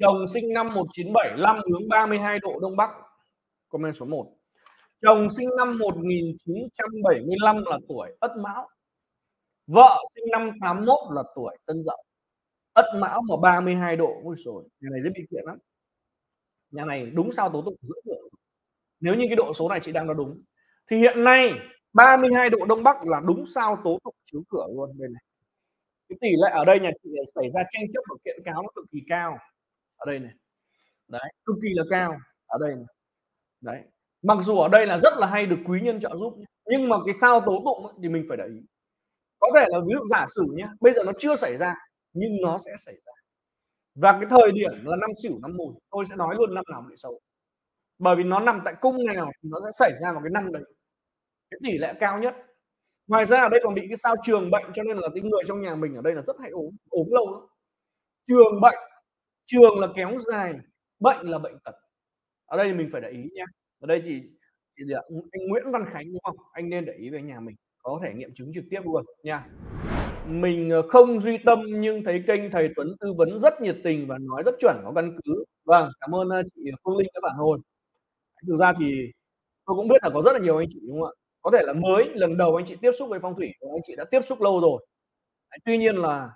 chồng sinh năm 1975 hướng 32 độ đông bắc. Comment số 1 chồng sinh năm 1975 là tuổi Ất Mão. Vợ sinh năm 81 là tuổi Tân Dậu. Ất Mão mà 32 độ ôi trời, nhà này rất bị kiện lắm. Nhà này đúng sao tố tụng giữa được. nếu như cái độ số này chị đang nói đúng thì hiện nay 32 độ đông bắc là đúng sao tố tụng chiếu cửa luôn bên này. Cái tỷ lệ ở đây nhà chị xảy ra tranh chấp và kiện cáo nó cực kỳ cao ở đây này. Đấy. Cực kỳ là cao. Ở đây này. Đấy. Mặc dù ở đây là rất là hay được quý nhân trợ giúp nhưng mà cái sao tố tụng thì mình phải để ý. Có thể là ví dụ giả sử nhé bây giờ nó chưa xảy ra nhưng nó sẽ xảy ra. Và cái thời điểm là năm xỉu năm mùi tôi sẽ nói luôn năm nào bị xấu. Bởi vì nó nằm tại cung nào thì nó sẽ xảy ra vào cái năm đấy. Cái tỷ lệ cao nhất. Ngoài ra ở đây còn bị cái sao trường bệnh cho nên là cái người trong nhà mình ở đây là rất hay ốm ốm lâu lắm. Trường bệnh trường là kéo dài bệnh là bệnh tật. Ở đây mình phải để ý nhé ở đây chị, chị anh Nguyễn Văn Khánh đúng không? Anh nên để ý về nhà mình có thể nghiệm chứng trực tiếp luôn nha. Mình ờ, không duy tâm nhưng thấy kênh thầy Tuấn tư vấn rất nhiệt tình và nói rất chuẩn có căn cứ. Vâng cảm ơn ờ, chị Phương Linh các bạn hồi. Thực ra thì tôi cũng biết là có rất là nhiều anh chị đúng không ạ? Có thể là mới lần đầu anh chị tiếp xúc với phong thủy anh chị đã tiếp xúc lâu rồi. Tuy nhiên là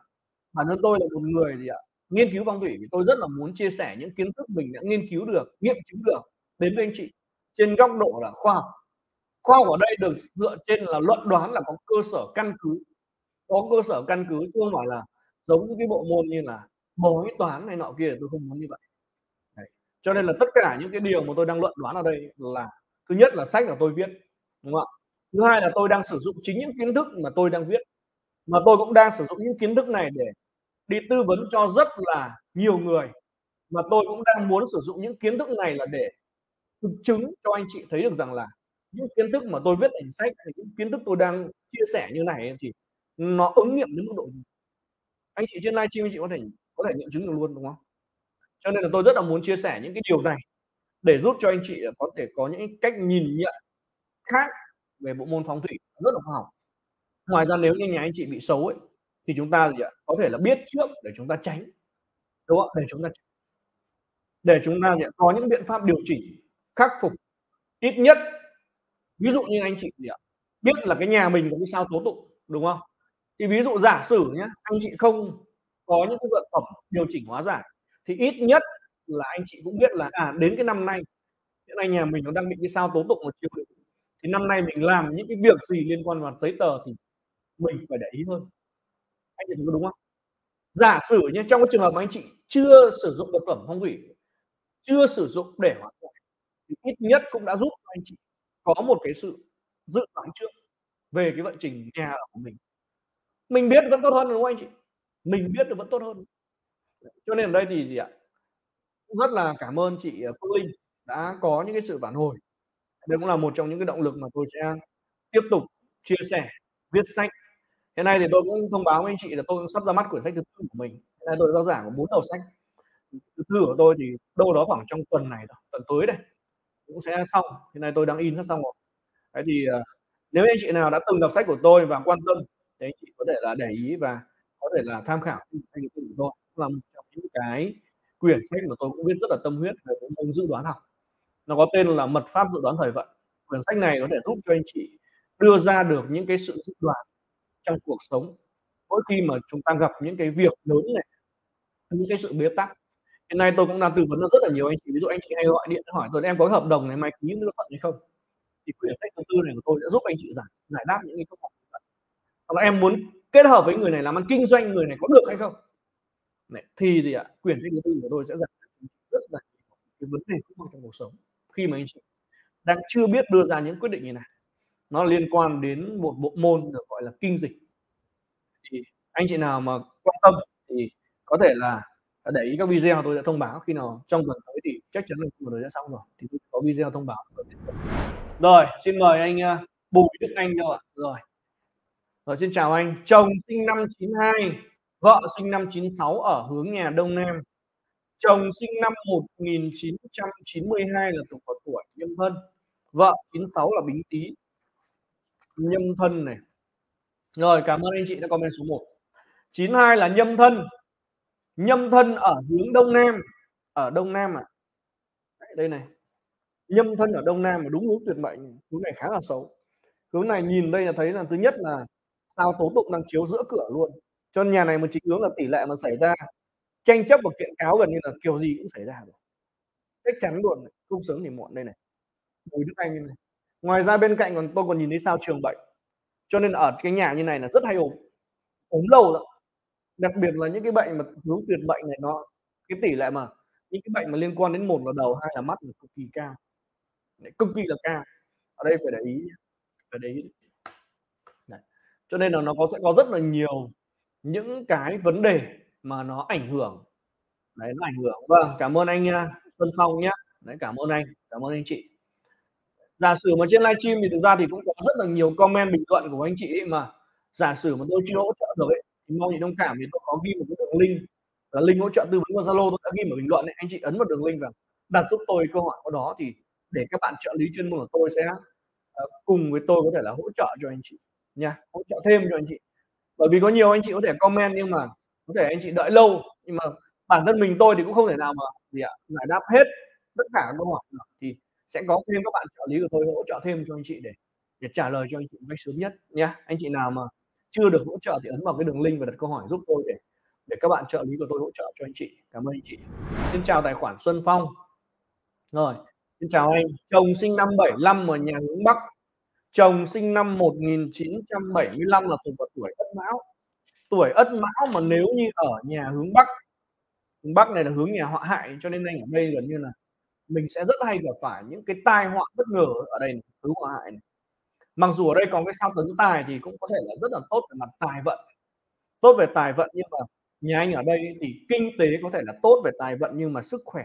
bản thân tôi là một người gì ạ nghiên cứu phong thủy thì tôi rất là muốn chia sẻ những kiến thức mình đã nghiên cứu được, nghiệm chứng được đến với anh chị trên góc độ là khoa học khoa học ở đây được dựa trên là luận đoán là có cơ sở căn cứ, có cơ sở căn cứ chứ không phải là giống những cái bộ môn như là bói toán này nọ kia, tôi không muốn như vậy Đấy. cho nên là tất cả những cái điều mà tôi đang luận đoán ở đây là thứ nhất là sách là tôi viết, đúng không ạ thứ hai là tôi đang sử dụng chính những kiến thức mà tôi đang viết, mà tôi cũng đang sử dụng những kiến thức này để đi tư vấn cho rất là nhiều người. Mà tôi cũng đang muốn sử dụng những kiến thức này là để thực chứng cho anh chị thấy được rằng là những kiến thức mà tôi viết thành sách những kiến thức tôi đang chia sẻ như này thì nó ứng nghiệm đến mức độ gì? Anh chị trên livestream anh chị có thể có thể nghiệm chứng được luôn, đúng không? Cho nên là tôi rất là muốn chia sẻ những cái điều này để giúp cho anh chị có thể có những cách nhìn nhận khác về bộ môn phong thủy rất là khoa học. Ngoài ra nếu như nhà anh chị bị xấu ấy thì chúng ta gì ạ? Có thể là biết trước để chúng ta tránh, đúng không để chúng ta để chúng ta gì ạ? có những biện pháp điều chỉnh, khắc phục ít nhất. Ví dụ như anh chị gì ạ? Biết là cái nhà mình có cái sao tố tụng, đúng không? Thì ví dụ giả sử nhé anh chị không có những cái vật phẩm điều chỉnh hóa giải, thì ít nhất là anh chị cũng biết là à đến cái năm nay, hiện nay nhà mình nó đang bị cái sao tố tụng một chiều. Thì năm nay mình làm những cái việc gì liên quan vào giấy tờ thì mình phải để ý hơn anh chị có đúng không? Giả sử nhé trong cái trường hợp mà anh chị chưa sử dụng vật phẩm phong thủy, chưa sử dụng để hóa giải thì ít nhất cũng đã giúp cho anh chị có một cái sự dự đoán trước về cái vận trình nhà ở của mình. Mình biết vẫn tốt hơn đúng không anh chị? Mình biết được vẫn tốt hơn. Cho nên ở đây thì gì ạ? Rất là cảm ơn chị ờ, Phương Linh đã có những cái sự phản hồi. Đây cũng là một trong những cái động lực mà tôi sẽ tiếp tục chia sẻ, viết sách hiện nay thì tôi cũng thông báo với anh chị là tôi sắp ra mắt quyển sách thứ tư của mình. Hiện nay tôi đã giảng bốn đầu sách. Thứ tư của tôi thì đâu đó khoảng trong tuần này tuần tới đây, cũng sẽ xong. Hiện nay tôi đang in sắp xong rồi. Thế thì à, nếu anh chị nào đã từng đọc sách của tôi và quan tâm thì anh chị có thể là để ý và có thể là tham khảo sách của tôi. Là một trong những cái quyển sách mà tôi cũng viết rất là tâm huyết về bộ môn dự đoán học. Nó có tên là mật pháp dự đoán thời vận. Quyển sách này có thể giúp cho anh chị đưa ra được những cái sự dự đoán trong cuộc sống. Mỗi khi mà chúng ta gặp những cái việc lớn này những cái sự bế tắc hiện nay tôi cũng đang tư vấn rất là nhiều anh chị. Ví dụ anh chị hay gọi điện hỏi tôi em có hợp đồng này mày ký với thuận hay không? Thì quyển sách thứ tư này của tôi sẽ giúp anh chị giải giải đáp những cái câu hỏi hoặc là em muốn kết hợp với người này làm ăn kinh doanh người này có được hay không? Này, thì thì ạ quyển sách thứ tư của tôi sẽ giải rất là cái vấn đề cũng trong cuộc sống. Khi mà anh chị đang chưa biết đưa ra những quyết định như này nó liên quan đến một bộ môn được gọi là kinh dịch. Thì anh chị nào mà quan tâm thì có thể là để ý các video tôi sẽ thông báo. Khi nào trong tuần tới thì chắc chắn là tuần tới đã xong rồi. Thì tôi có video thông báo. Rồi, xin mời anh à, Bùi Đức Anh đâu ạ? Rồi. Rồi, xin chào anh. Chồng sinh năm 92 vợ sinh năm 96 ở hướng nhà Đông Nam. Chồng sinh năm 1992 là thuộc vào tuổi nhâm thân vợ 96 là bính tý nhâm thân này rồi cảm ơn anh chị đã comment số 1 92 là nhâm thân nhâm thân ở hướng đông nam ở Đông Nam ạ. À. đây này. Nhâm thân ở Đông Nam mà đúng hướng tuyệt mệnh, hướng này khá là xấu. Hướng này nhìn đây là thấy là thứ nhất là sao tố tụng đang chiếu giữa cửa luôn. Cho nhà này một chính hướng là tỷ lệ mà xảy ra tranh chấp và kiện cáo gần như là kiểu gì cũng xảy ra rồi. Chắc chắn luôn, không sớm thì muộn đây này. Bùi Đức Anh này. Ngoài ra bên cạnh còn tôi còn nhìn thấy sao trường bệnh. Cho nên ở cái nhà như này là rất hay ốm. Ốm lâu lắm. Đặc biệt là những cái bệnh mà hướng tuyệt bệnh này nó cái tỷ lệ mà những cái bệnh mà liên quan đến một là đầu, hai là mắt là cực kỳ cao. Đấy, cực kỳ là cao. Ở đây phải để ý phải để ý. Đấy. Cho nên là nó có sẽ có rất là nhiều những cái vấn đề mà nó ảnh hưởng. Đấy, nó ảnh hưởng. Vâng, cảm ơn anh à, Xuân Phong nhé. Đấy, cảm ơn anh, cảm ơn anh chị. Giả sử mà trên livestream thì thực ra thì cũng có rất là nhiều comment bình luận của anh chị ấy mà. Giả sử mà tôi chưa hỗ trợ được ấy thì mong chị thông cảm thì tôi có ghi một cái đường link. Là link hỗ trợ tư vấn qua Zalo tôi đã ghi ở bình luận ấy. anh chị ấn vào đường link vào. Đặt giúp tôi câu hỏi của đó thì để các bạn trợ lý chuyên môn của tôi sẽ uh, cùng với tôi có thể là hỗ trợ cho anh chị nha hỗ trợ thêm cho anh chị. Bởi vì có nhiều anh chị có thể comment nhưng mà có thể anh chị đợi lâu nhưng mà bản thân mình tôi thì cũng không thể nào mà gì ạ giải đáp hết tất cả các câu hỏi thì sẽ có thêm các bạn trợ lý của tôi hỗ trợ thêm cho anh chị để để trả lời cho anh chị một cách sớm nhất nhé anh chị nào mà chưa được hỗ trợ thì ấn vào cái đường link và đặt câu hỏi giúp tôi để để các bạn trợ lý của tôi hỗ trợ cho anh chị. Cảm ơn anh chị. Xin chào tài khoản Xuân Phong. Rồi, xin chào anh. Chồng sinh năm 75 ở nhà hướng Bắc. Chồng sinh năm 1975 là thuộc vào tuổi Ất Mão. Tuổi Ất Mão mà nếu như ở nhà hướng Bắc hướng Bắc này là hướng nhà họa hại, cho nên anh ở đây gần như là mình sẽ rất hay gặp phải những cái tai họa bất ngờ ở đây thứ họa hại này. Mặc dù ở đây có cái sao tấn tài thì cũng có thể là rất là tốt về mặt tài vận. Tốt về tài vận nhưng mà nhà anh ở đây thì kinh tế có thể là tốt về tài vận nhưng mà sức khỏe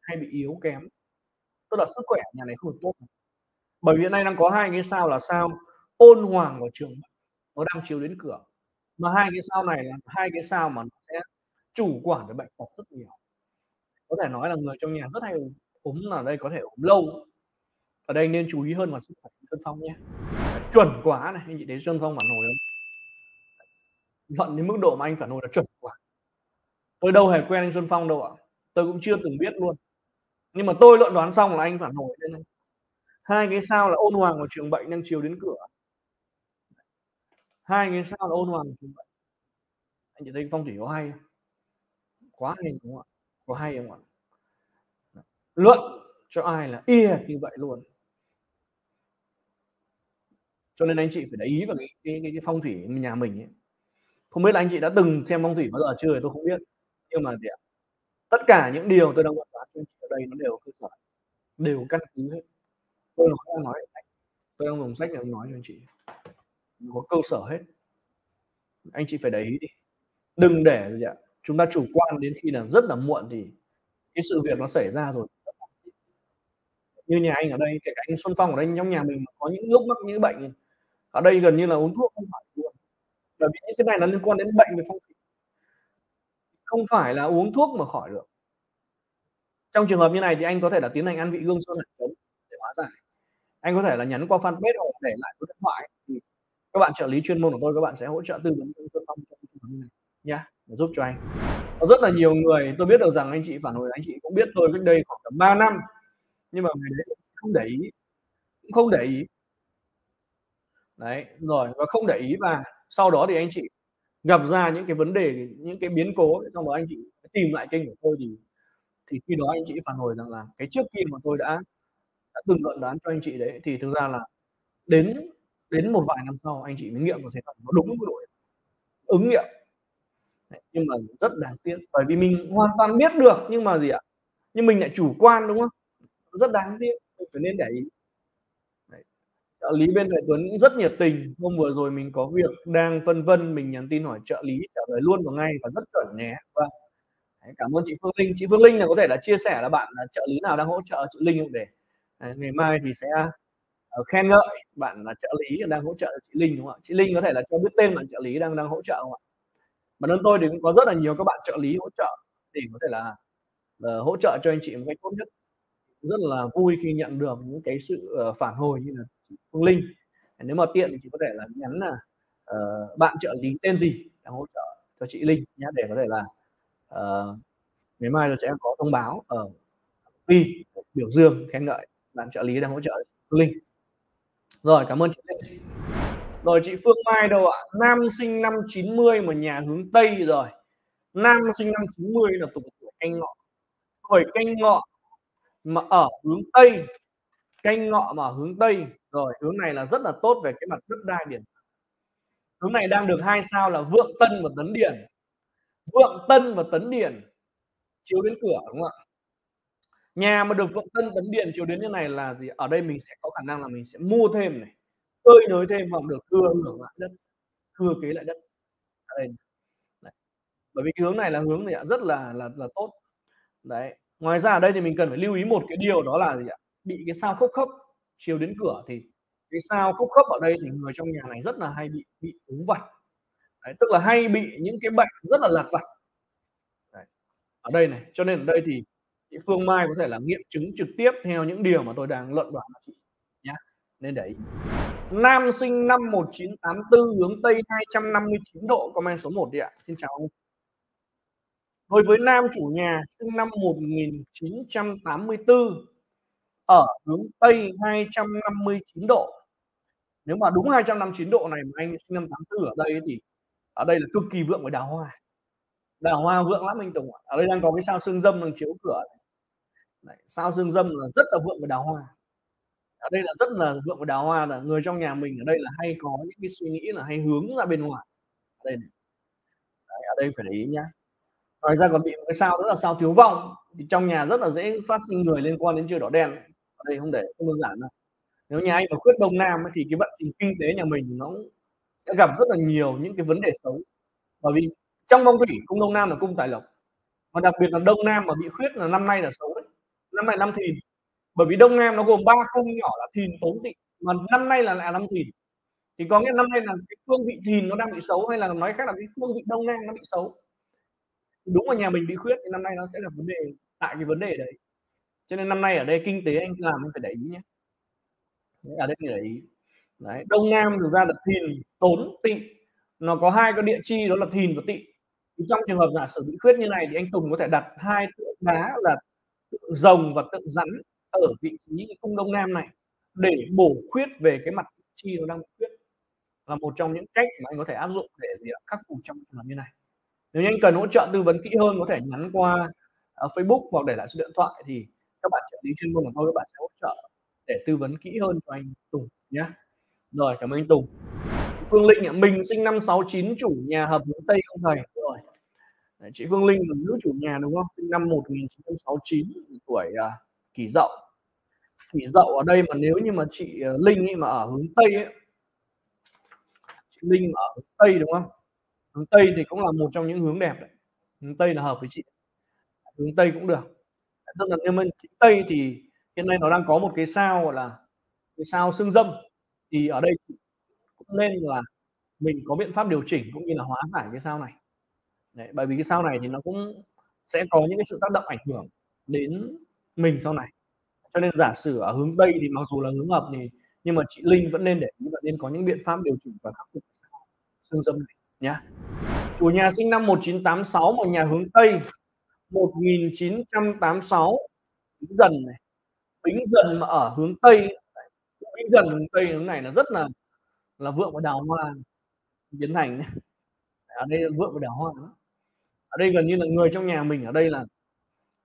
hay bị yếu kém. Tức là sức khỏe nhà này không được tốt bởi vì hiện nay đang có hai cái sao là sao ôn hoàng của trường nó đang chiếu đến cửa. Mà hai cái sao này là, hai cái sao mà nó sẽ chủ quản về bệnh tật rất nhiều. Có thể nói là người trong nhà rất hay ốm ở đây có thể ốm lâu. Ở đây nên chú ý hơn vào sức khỏe Xuân Phong nhé. Chuẩn quá này, anh chị thấy Xuân Phong phản hồi không? Luận đến mức độ mà anh phản hồi là chuẩn quá. Tôi đâu hề quen anh Xuân Phong đâu ạ. Tôi cũng chưa từng biết luôn. Nhưng mà tôi luận đoán xong là anh phản hồi lên hai cái sao là ôn hoàng của trường bệnh đang chiều đến cửa. Hai cái sao là ôn hoàng của trường bệnh. Anh chị thấy phong thủy có hay quá hay đúng không ạ? Có hay không ạ? Luận cho ai là y hệt như vậy luôn. Cho nên anh chị phải để ý vào cái cái, cái, cái phong thủy nhà mình ấy. không biết là anh chị đã từng xem phong thủy bao giờ chưa thì tôi không biết. Nhưng mà gì ạ tất cả những điều tôi đang quảng bá ở đây nó đều cơ sở đều căn cứ hết. Tôi đang nói tôi đang dùng sách để nói cho anh chị. Có cơ sở hết. Anh chị phải để ý đi. Đừng để gì ạ chúng ta chủ quan đến khi là rất là muộn thì cái sự việc nó xảy ra rồi như nhà anh ở đây, kể cả anh Xuân Phong ở đây, trong nhà mình có những lúc mắc những bệnh ở đây gần như là uống thuốc không phải luôn. Bởi vì những cái này nó liên quan đến bệnh về phong thủy. Không phải là uống thuốc mà khỏi được. Trong trường hợp như này thì anh có thể là tiến hành ăn vị gương sơn hạt chống để hóa giải. Anh có thể là nhắn qua fanpage hoặc để lại số điện thoại. Thì các bạn trợ lý chuyên môn của tôi, các bạn sẽ hỗ trợ tư vấn cho phong trong trường hợp này nhá, để giúp cho anh. Có rất là nhiều người, tôi biết được rằng anh chị phản hồi, anh chị cũng biết tôi cách đây khoảng tầm 3 năm nhưng mà người đấy không để ý cũng không để ý. Đấy rồi và không để ý và sau đó thì anh chị gặp ra những cái vấn đề những cái biến cố xong đó anh chị tìm lại kênh của tôi thì thì khi đó anh chị phản hồi rằng là cái trước kia mà tôi đã, đã từng luận đoán cho anh chị đấy thì thực ra là đến đến một vài năm sau anh chị mới nghiệm có thấy là nó đúng cái đội ứng nghiệm. Đấy, nhưng mà rất đáng tiếc bởi vì mình hoàn toàn biết được nhưng mà gì ạ? Nhưng mình lại chủ quan đúng không? Rất đáng tiếc mình phải nên để ý. Trợ lý bên thầy Tuấn cũng rất nhiệt tình hôm vừa rồi mình có việc đang phân vân mình nhắn tin hỏi trợ lý trả lời luôn vào ngay và rất chuẩn nhé. Vâng. Cảm ơn chị Phương Linh. Chị Phương Linh là có thể là chia sẻ là bạn là trợ lý nào đang hỗ trợ chị Linh để ngày mai thì sẽ uh, khen ngợi bạn là trợ lý đang hỗ trợ chị Linh đúng không ạ? Chị Linh có thể là cho biết tên bạn trợ lý đang đang hỗ trợ không ạ? Bản thân tôi thì cũng có rất là nhiều các bạn trợ lý hỗ trợ để có thể là là hỗ trợ cho anh chị một cách tốt nhất rất là vui khi nhận được những cái sự ờ, phản hồi như là Phương Linh. Ờ, nếu mà tiện thì chị có thể là nhắn là uh, bạn trợ lý tên gì đang hỗ trợ cho chị Linh nhé để có thể là uh, ngày mai là sẽ có thông báo ở vi biểu dương khen ngợi bạn trợ lý đang hỗ trợ Linh. Rồi cảm ơn chị Linh. Rồi chị Phương Mai đâu ạ? Nam sinh năm 90 mà nhà hướng Tây rồi. Nam sinh năm 90 là tuổi canh ngọ. Tuổi canh ngọ mà ở hướng Tây, canh ngọ mà hướng Tây. Rồi, hướng này là rất là tốt về cái mặt đất đai điển hướng này đang được hai sao là vượng tân và tấn điển. Vượng tân và tấn điển chiếu đến cửa, đúng không ạ? Nhà mà được vượng tân, tấn điển chiếu đến như này là gì? Ở đây mình sẽ có khả năng là mình sẽ mua thêm này cơi nới thêm hoặc được thừa hưởng lại đất, thừa kế lại đất. Ở đây đấy. bởi vì cái hướng này là hướng này rất là là là tốt. Đấy ngoài ra ở đây thì mình cần phải lưu ý một cái điều đó là gì ạ? Bị cái sao khốc khốc chiều đến cửa thì cái sao khốc khốc ở đây thì người trong nhà này rất là hay bị bị úng vặt. Đấy, tức là hay bị những cái bệnh rất là lặt vặt. Đấy. ở đây này cho nên ở đây thì chị Phương Mai có thể là nghiệm chứng trực tiếp theo những điều mà tôi đang luận đoán chị nhé nên đấy Nam sinh năm 1984 hướng Tây 259 độ comment số 1 đi ạ. Xin chào ông. Đối với nam chủ nhà sinh năm 1984 ở hướng Tây 259 độ. Nếu mà đúng 259 độ này mà anh sinh năm 84 ở đây thì ở đây là cực kỳ vượng với đào hoa. Đào hoa vượng lắm anh Tùng. Ở đây đang có cái sao xương dâm đang chiếu cửa. Đấy, sao xương dâm là rất là vượng với đào hoa. Ở đây là rất là vượng với đào hoa là người trong nhà mình ở đây là hay có những cái suy nghĩ là hay hướng ra bên ngoài. Ở đây này. Đấy, ở đây phải để ý nhá ngoài ra còn bị một cái sao nữa là sao thiếu vong. Thì trong nhà rất là dễ phát sinh người liên quan đến chơi đỏ đen. Ở đây không để, không đơn giản đâu. Nếu nhà anh mà khuyết đông nam thì cái vận trình kinh tế nhà mình nó sẽ gặp rất là nhiều những cái vấn đề xấu. Bởi vì trong phong thủy, cung đông nam là cung tài lộc. Và đặc biệt là đông nam mà bị khuyết là năm nay là xấu đấy. Năm nay năm thìn. Bởi vì đông nam nó gồm ba cung nhỏ là thìn tốn tỵ. Mà năm nay là lại năm thìn. Thì có nghĩa năm nay là cái phương vị thìn nó đang bị xấu hay là nói khác là cái phương vị đông nam nó bị xấu đúng là nhà mình bị khuyết thì năm nay nó sẽ là vấn đề, tại cái vấn đề đấy. Cho nên năm nay ở đây kinh tế anh làm, anh phải để ý nhé. Ở đây để ý. Đấy, đông nam thực ra là thìn, tốn, tỵ. Nó có hai cái địa chi, đó là thìn và tỵ. Trong trường hợp giả sử bị khuyết như này thì anh Tùng có thể đặt hai tượng đá là tượng rồng và tượng rắn ở vị trí cung đông nam này để bổ khuyết về cái mặt chi nó đang bị khuyết. Là một trong những cách mà anh có thể áp dụng để khắc phục trong trường hợp như này nếu như anh cần hỗ trợ tư vấn kỹ hơn có thể nhắn qua uh, Facebook hoặc để lại số điện thoại thì các bạn trợ lý chuyên môn của tôi các bạn sẽ hỗ trợ để tư vấn kỹ hơn cho anh Tùng nhé. Rồi cảm ơn anh Tùng. Phương Linh ạ mình sinh năm 69 chủ nhà hợp hướng Tây không thầy. Rồi. Đấy, chị Phương Linh là nữ chủ nhà đúng không? Sinh năm 1969 tuổi à, uh, kỷ dậu. Kỷ dậu ở đây mà nếu như mà chị uh, Linh ấy mà ở hướng Tây ấy, chị Linh ở hướng Tây đúng không? Hướng tây thì cũng là một trong những hướng đẹp đấy. Hướng tây là hợp với chị. Hướng tây cũng được. Tức là nhưng mà tây thì hiện nay nó đang có một cái sao gọi là cái sao xương dâm. Thì ở đây cũng nên là mình có biện pháp điều chỉnh cũng như là hóa giải cái sao này. Đấy, bởi vì cái sao này thì nó cũng sẽ có những cái sự tác động ảnh hưởng đến mình sau này. Cho nên giả sử ở hướng tây thì mặc dù là hướng hợp thì nhưng mà chị Linh vẫn nên để nên có những biện pháp điều chỉnh và khắc phục xương dâm này nhá. Chủ nhà sinh năm 1986 một nhà hướng Tây 1986 Bính dần này. Bính dần mà ở hướng Tây, Bính dần, hướng Tây hướng này là rất là là vượng và đào hoa, biến thành ở đây là vượng và đào hoa ở đây gần như là người trong nhà mình ở đây là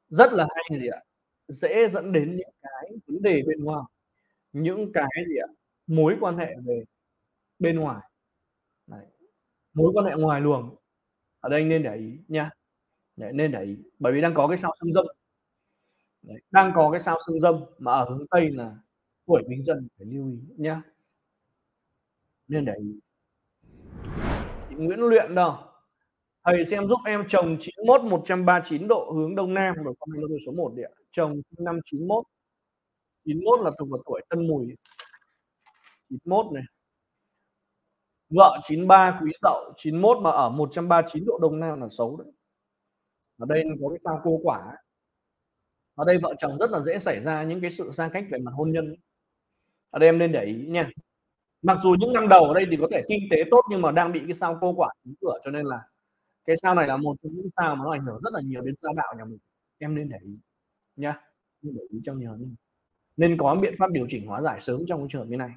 rất là hay gì ạ? Dễ dẫn đến những cái vấn đề bên ngoài, những cái gì ạ? Mối quan hệ về bên ngoài mối quan hệ ngoài luồng. Ở đây anh nên để ý nha. Đấy, nên để ý. Bởi vì đang có cái sao xương dâm. Đấy, đang có cái sao xương dâm mà ở hướng tây là tuổi bính dần phải lưu ý nhá. Nên để ý. Chị Nguyễn Luyện đâu? Thầy xem giúp em chồng 91 139 độ hướng đông nam rồi con comment số 1 địa chồng năm 91 91 là thuộc vào tuổi tân mùi. 91 này vợ 93 quý dậu 91 mà ở 139 độ đông nam là xấu đấy. Ở đây có cái sao cô quả ở đây vợ chồng rất là dễ xảy ra những cái sự xa cách về mặt hôn nhân ở đây em nên để ý nha. Mặc dù những năm đầu ở đây thì có thể kinh tế tốt nhưng mà đang bị cái sao cô quả cửa, cho nên là cái sao này là một trong những sao mà nó ảnh hưởng rất là nhiều đến gia đạo nhà mình. Em nên để ý nhá nên để ý trong nhiều nên có biện pháp điều chỉnh hóa giải sớm trong cái trường hợp như này.